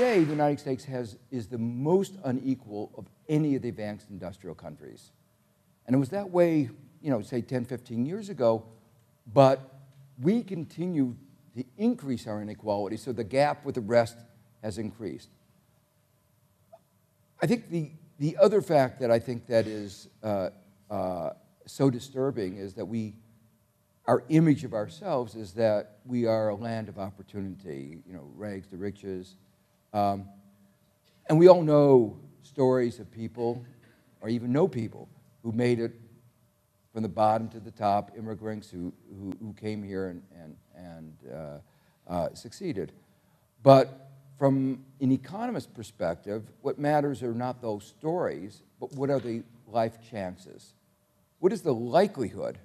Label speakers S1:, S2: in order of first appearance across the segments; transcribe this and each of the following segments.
S1: today, the United States has, is the most unequal of any of the advanced industrial countries. And it was that way, you know, say 10, 15 years ago, but we continue to increase our inequality, so the gap with the rest has increased. I think the, the other fact that I think that is uh, uh, so disturbing is that we, our image of ourselves is that we are a land of opportunity, you know, rags to riches. Um, and we all know stories of people, or even know people, who made it from the bottom to the top, immigrants who, who, who came here and, and, and uh, uh, succeeded. But from an economist perspective, what matters are not those stories, but what are the life chances? What is the likelihood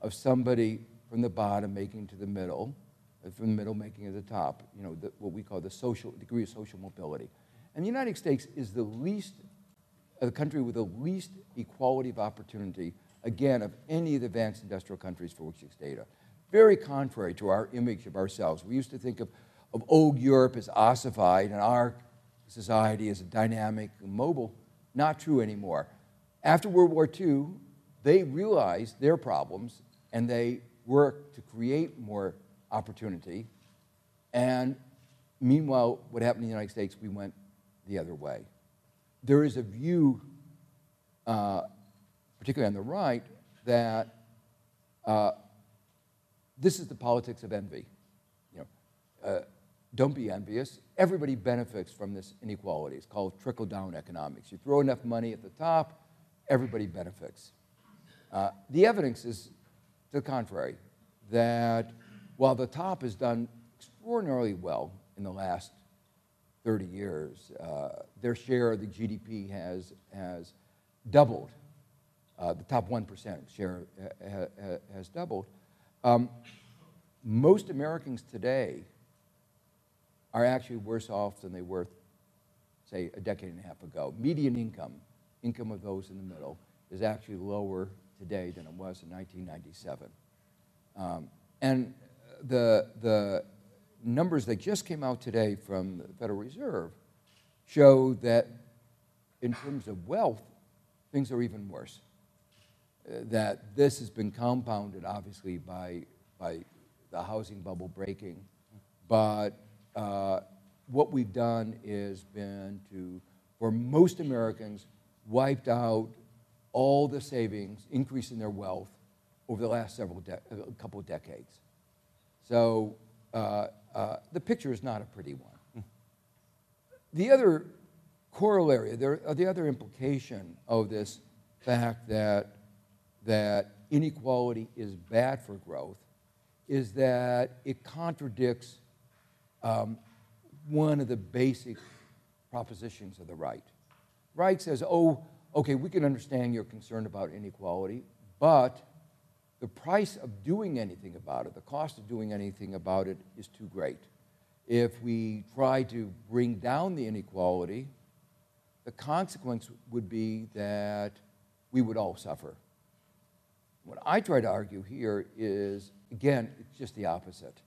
S1: of somebody from the bottom making to the middle, from the middle making to the top, you know, the, what we call the social degree of social mobility. And the United States is the least, uh, the country with the least equality of opportunity, again, of any of the advanced industrial countries for which it's data. Very contrary to our image of ourselves. We used to think of of old Europe as ossified and our society as a dynamic and mobile. Not true anymore. After World War II, they realized their problems and they worked to create more opportunity. And meanwhile, what happened in the United States, we went the other way. There is a view, uh, particularly on the right, that uh, this is the politics of envy. You know, uh, don't be envious. Everybody benefits from this inequality. It's called trickle down economics. You throw enough money at the top, everybody benefits. Uh, the evidence is to the contrary, that while the top has done extraordinarily well in the last 30 years, uh, their share of the GDP has, has doubled. Uh, the top 1% share ha ha has doubled. Um, most Americans today are actually worse off than they were, say, a decade and a half ago. Median income, income of those in the middle, is actually lower today than it was in 1997. Um, and the, the numbers that just came out today from the Federal Reserve show that in terms of wealth, things are even worse. Uh, that this has been compounded, obviously, by, by the housing bubble breaking, but uh, what we've done is been to, for most Americans, wiped out all the savings, increasing their wealth over the last several a couple of decades. So uh, uh, the picture is not a pretty one. The other corollary, uh, the other implication of this fact that, that inequality is bad for growth is that it contradicts um, one of the basic propositions of the right. Right says, oh, okay, we can understand your concern about inequality, but the price of doing anything about it, the cost of doing anything about it, is too great. If we try to bring down the inequality, the consequence would be that we would all suffer. What I try to argue here is, again, it's just the opposite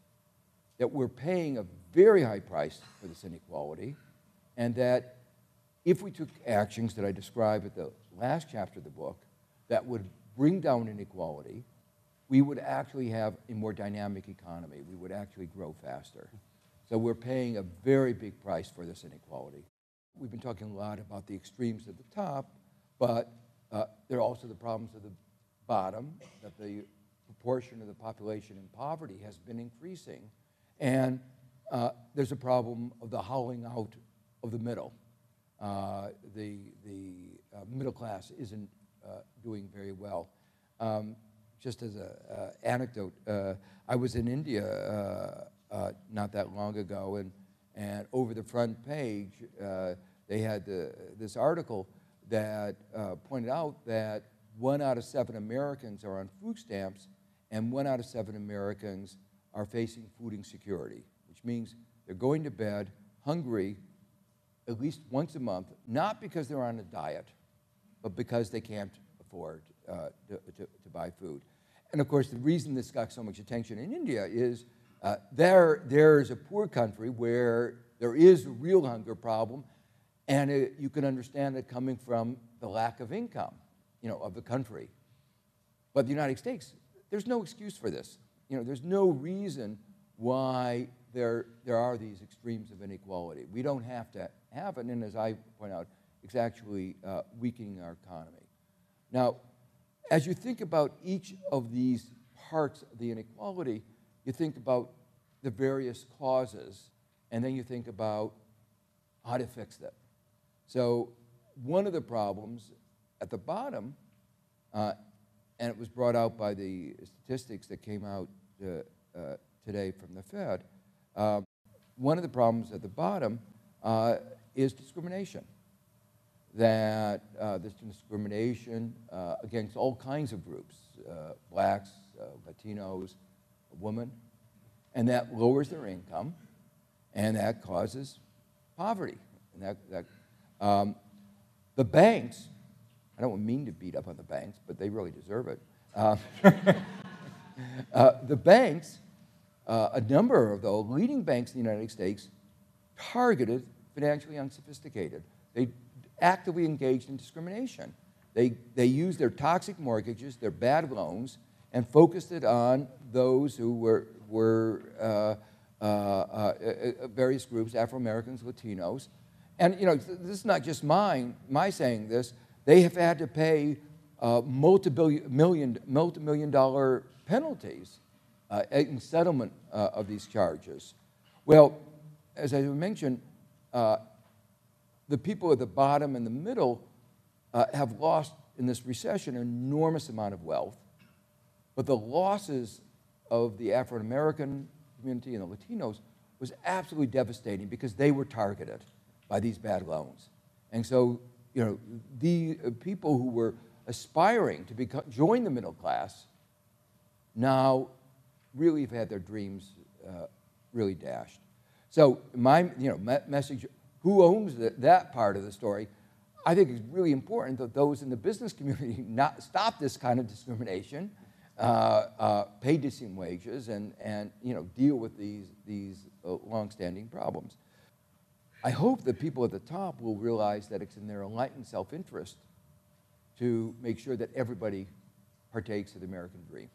S1: that we're paying a very high price for this inequality, and that if we took actions that I describe at the last chapter of the book that would bring down inequality, we would actually have a more dynamic economy. We would actually grow faster. So we're paying a very big price for this inequality. We've been talking a lot about the extremes at the top, but uh, there are also the problems at the bottom, that the proportion of the population in poverty has been increasing and uh, there's a problem of the hollowing out of the middle. Uh, the the uh, middle class isn't uh, doing very well. Um, just as an anecdote, uh, I was in India uh, not that long ago, and, and over the front page, they had the, this article that pointed out that one out of seven Americans are on food stamps, and one out of seven Americans are facing food insecurity, which means they're going to bed hungry at least once a month, not because they're on a diet, but because they can't afford uh, to, to, to, buy food. And of course, the reason this got so much attention in India is uh, there, there's a poor country where there is a real hunger problem, and it, you can understand it coming from the lack of income, you know, of the country. But the United States, there's no excuse for this. You know, there's no reason why there, there are these extremes of inequality. We don't have to have it, and as I point out, it's actually uh, weakening our economy. Now, as you think about each of these parts of the inequality, you think about the various causes, and then you think about how to fix them. So, one of the problems at the bottom, uh, and it was brought out by the statistics that came out uh, uh, today from the Fed, uh, one of the problems at the bottom uh, is discrimination. That uh, there's discrimination against all kinds of groups, blacks, Latinos, women, and that lowers their income, and that causes poverty. And that, that um, the banks, I don't mean to beat up on the banks, but they really deserve it. Uh, uh, the banks, uh, a number of the leading banks in the United States, targeted financially unsophisticated. They actively engaged in discrimination. They, they used their toxic mortgages, their bad loans, and focused it on those who were, were uh, uh, uh, uh various groups, Afro Americans, Latinos. And you know, this is not just mine, my saying this. They have had to pay uh, multi-billion, million, multi-million dollar penalties uh, in settlement of these charges. Well, as I mentioned, the people at the bottom and the middle have lost in this recession an enormous amount of wealth. But the losses of the African American community and the Latinos was absolutely devastating because they were targeted by these bad loans. And so, you know, the uh, people who were aspiring to become, join the middle class now really have had their dreams uh, really dashed. So my you know, me message, who owns the, that part of the story, I think it's really important that those in the business community not stop this kind of discrimination uh, uh, pay decent wages and, and you know, deal with these, these uh, longstanding problems. I hope that people at the top will realize that it's in their enlightened self-interest to make sure that everybody partakes of the American dream.